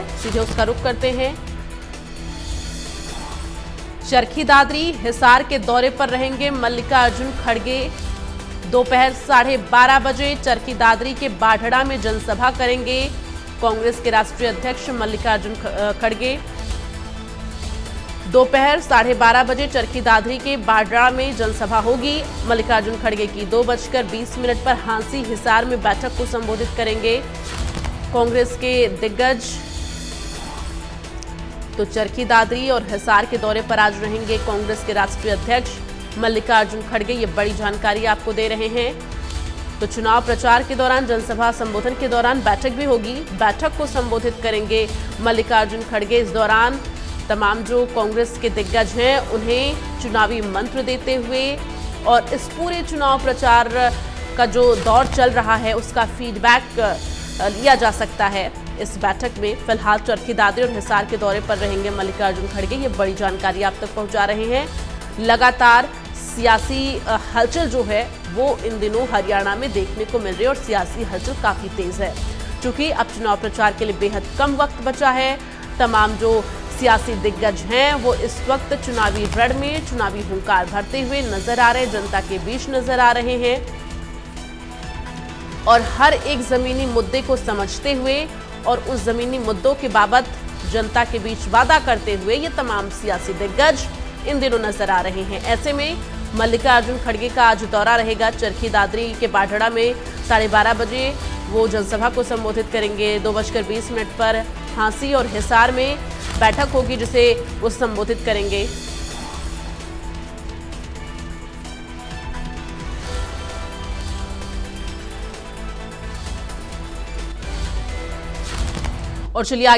है सीधे उसका रुख करते हैं। चरखी दादरी हिसार के दौरे पर रहेंगे मल्लिकार्जुन खड़गे। दोपहर साढ़े बारह बजे चरखी दादरी के बाढ़ड़ा में जनसभा करेंगे। कांग्रेस के राष्ट्रीय अध्यक्ष मल्लिकार्जुन खड़गे। दोपहर साढ़े बारह बजे चरखी दादरी के बाढ़ड़ा में जनसभा होगी। मल्लिकार्जुन खड़गे की दो बजकर बीस मिनट पर हांसी हिसार में बैठक को संबोधित करेंगे। कांग्रेस के दिग्गज तो चरखी दादरी और हिसार के दौरे पर आज रहेंगे कांग्रेस के राष्ट्रीय अध्यक्ष। मल्लिकार्जुन खड़गे ये बड़ी जानकारी आपको दे रहे हैं। तो चुनाव प्रचार के दौरान, जनसभा संबोधन के दौरान बैठक भी होगी। बैठक को संबोधित करेंगे मल्लिकार्जुन खड़गे। इस दौरान तमाम जो कांग्रेस के दिग्गज हैं, उन्हें चुनावी मंत्र देते हुए और इस पूरे चुनाव प्रचार का जो दौर चल रहा है, उसका फीडबैक लिया जा सकता है। इस बैठक में फ़िलहाल चरखी दादरी और हिसार के दौरे पर रहेंगे मल्लिकार्जुन खड़गे। ये बड़ी जानकारी आप तक पहुँचा रहे हैं। लगातार सियासी हलचल जो है, वो इन दिनों हरियाणा में देखने को मिल रही है और सियासी हलचल काफ़ी तेज है। क्योंकि अब चुनाव प्रचार के लिए बेहद कम वक्त बचा है। तमाम जो सियासी दिग्गज हैं, वो इस वक्त चुनावी रण में चुनावी हुंकार भरते हुए नज़र आ रहे जनता के बीच नज़र आ रहे हैं। और हर एक जमीनी मुद्दे को समझते हुए और उस जमीनी मुद्दों के बाबत जनता के बीच वादा करते हुए ये तमाम सियासी दिग्गज इन दिनों नज़र आ रहे हैं। ऐसे में मल्लिकार्जुन खड़गे का आज दौरा रहेगा चरखी दादरी के बाढ़ड़ा में। साढ़े बारह बजे वो जनसभा को संबोधित करेंगे। दो बजकर बीस मिनट पर हांसी और हिसार में बैठक होगी जिसे वो संबोधित करेंगे। और चलिए आगे